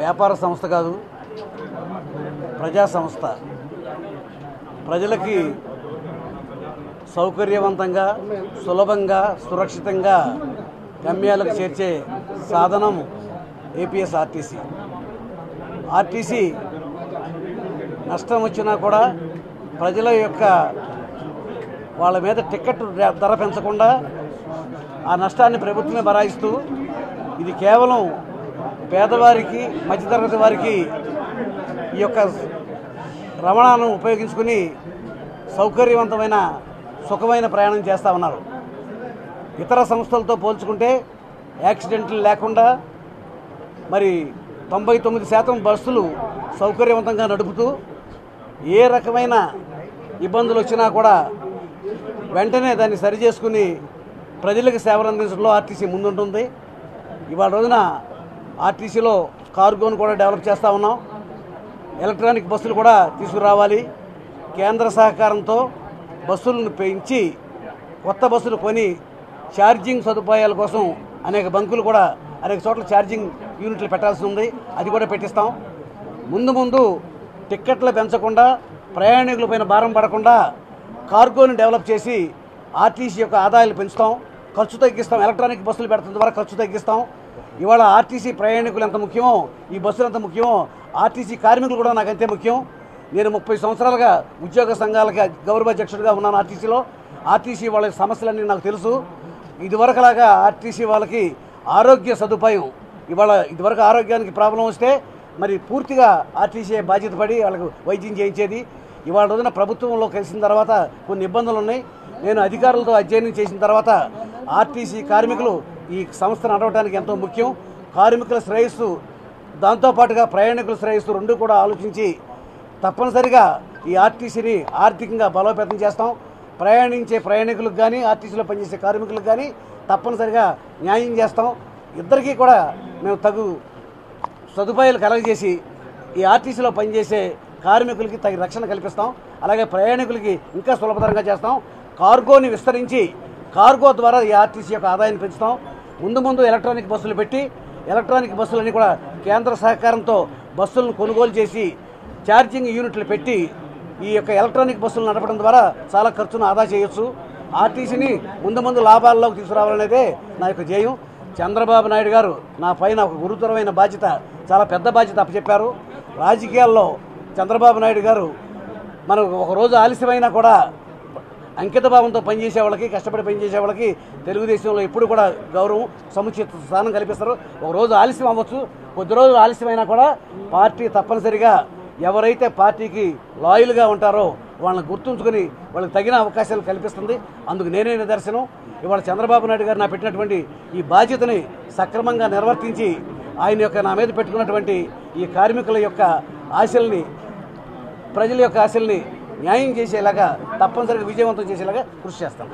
వ్యాపార సంస్థ కాదు ప్రజా సంస్థ. ప్రజలకి సౌకర్యవంతంగా సులభంగా సురక్షితంగా గమ్యాలకు చేర్చే సాధనం ఏపీఎస్ ఆర్టీసీ ఆర్టీసీ నష్టం వచ్చినా కూడా ప్రజల యొక్క వాళ్ళ మీద టికెట్ ధర పెంచకుండా ఆ నష్టాన్ని ప్రభుత్వమే భరాయిస్తూ ఇది కేవలం పేదవారికి మధ్యతరగతి వారికి ఈ యొక్క రవాణాను ఉపయోగించుకుని సౌకర్యవంతమైన సుఖమైన ప్రయాణం చేస్తూ ఉన్నారు. ఇతర సంస్థలతో పోల్చుకుంటే యాక్సిడెంట్లు లేకుండా మరి తొంభై తొమ్మిది శాతం బస్సులు సౌకర్యవంతంగా నడుపుతూ ఏ రకమైన ఇబ్బందులు వచ్చినా కూడా వెంటనే దాన్ని సరిచేసుకుని ప్రజలకు సేవలు అందించడంలో ఆర్టీసీ ముందుంటుంది. ఇవాళ రోజున ఆర్టీసీలో కార్గోను కూడా డెవలప్ చేస్తూ ఉన్నాం. ఎలక్ట్రానిక్ బస్సులు కూడా తీసుకురావాలి. కేంద్ర సహకారంతో బస్సులను పెంచి కొత్త బస్సులు కొని ఛార్జింగ్ సదుపాయాల కోసం అనేక బంకులు కూడా అనేక చోట్ల ఛార్జింగ్ యూనిట్లు పెట్టాల్సి ఉంది. అది కూడా పెట్టిస్తాం. ముందు ముందు టిక్కెట్లు పెంచకుండా ప్రయాణికులపైన భారం పడకుండా కార్గోని డెవలప్ చేసి ఆర్టీసీ యొక్క ఆదాయాలు పెంచుతాం. ఖర్చు తగ్గిస్తాం. ఎలక్ట్రానిక్ బస్సులు పెడతాం ద్వారా ఖర్చు తగ్గిస్తాం. ఇవాళ ఆర్టీసీ ప్రయాణికులు ఎంత ముఖ్యమో ఈ బస్సులు ఎంత ముఖ్యమో ఆర్టీసీ కార్మికులు కూడా నాకు అంతే ముఖ్యం. నేను ముప్పై సంవత్సరాలుగా ఉద్యోగ సంఘాలకి గౌరవాధ్యక్షుడిగా ఉన్నాను ఆర్టీసీలో. ఆర్టీసీ వాళ్ళ సమస్యలన్నీ నాకు తెలుసు. ఇదివరకులాగా ఆర్టీసీ వాళ్ళకి ఆరోగ్య సదుపాయం ఇవాళ ఇదివరకు ఆరోగ్యానికి ప్రాబ్లం వస్తే మరి పూర్తిగా ఆర్టీసీ బాధ్యత పడి వాళ్ళకు వైద్యం చేయించేది. ఇవాళ రోజున ప్రభుత్వంలో కలిసిన తర్వాత కొన్ని ఇబ్బందులు ఉన్నాయి. నేను అధికారులతో అధ్యయనం చేసిన తర్వాత ఆర్టీసీ కార్మికులు ఈ సంస్థ నడవడానికి ఎంతో ముఖ్యం. కార్మికుల శ్రేయస్సు దాంతోపాటుగా ప్రయాణికుల శ్రేయస్సు రెండు కూడా ఆలోచించి తప్పనిసరిగా ఈ ఆర్టీసీని ఆర్థికంగా బలోపేతం చేస్తాం. ప్రయాణించే ప్రయాణికులకు కానీ ఆర్టీసీలో పనిచేసే కార్మికులకు కానీ తప్పనిసరిగా న్యాయం చేస్తాం. ఇద్దరికీ కూడా మేము తగు సదుపాయాలు కలగజేసి ఈ ఆర్టీసీలో పనిచేసే కార్మికులకి తగిన రక్షణ కల్పిస్తాం. అలాగే ప్రయాణికులకి ఇంకా సులభతరంగా చేస్తాం. కార్గోని విస్తరించి కార్గో ద్వారా ఈ ఆర్టీసీ యొక్క ఆదాయాన్ని పెంచుతాం. ముందు ముందు ఎలక్ట్రానిక్ బస్సులు పెట్టి ఎలక్ట్రానిక్ బస్సులన్నీ కూడా కేంద్ర సహకారంతో బస్సులను కొనుగోలు చేసి ఛార్జింగ్ యూనిట్లు పెట్టి ఈ యొక్క ఎలక్ట్రానిక్ బస్సులు నడపడం ద్వారా చాలా ఖర్చును ఆదా చేయొచ్చు. ఆర్టీసీని ముందు ముందు లాభాల్లోకి తీసుకురావాలనేదే నా యొక్క ధ్యేయం. చంద్రబాబు నాయుడు గారు నా పైన ఒక గురుతరమైన బాధ్యత చాలా పెద్ద బాధ్యత అప్పచెప్పారు. రాజకీయాల్లో చంద్రబాబు నాయుడు గారు మనకు ఒక రోజు ఆలస్యమైనా కూడా అంకిత భావంతో పనిచేసే వాళ్ళకి కష్టపడి పనిచేసే వాళ్ళకి తెలుగుదేశంలో ఎప్పుడు కూడా గౌరవం సముచిత స్థానం కల్పిస్తారు. ఒక రోజు ఆలస్యం అవ్వచ్చు. కొద్ది రోజులు ఆలస్యమైనా కూడా పార్టీ తప్పనిసరిగా ఎవరైతే పార్టీకి లాయల్గా ఉంటారో వాళ్ళని గుర్తుంచుకొని వాళ్ళకి తగిన అవకాశాలు కల్పిస్తుంది. అందుకు నేనే నిదర్శనం. ఇవాళ చంద్రబాబు నాయుడు గారు నా పెట్టినటువంటి ఈ బాధ్యతని సక్రమంగా నిర్వర్తించి ఆయన యొక్క నా మీద పెట్టుకున్నటువంటి ఈ కార్మికుల యొక్క ఆశల్ని ప్రజల యొక్క ఆశల్ని న్యాయం చేసేలాగా తప్పనిసరిగా విజయవంతం చేసేలాగా కృషి చేస్తాం.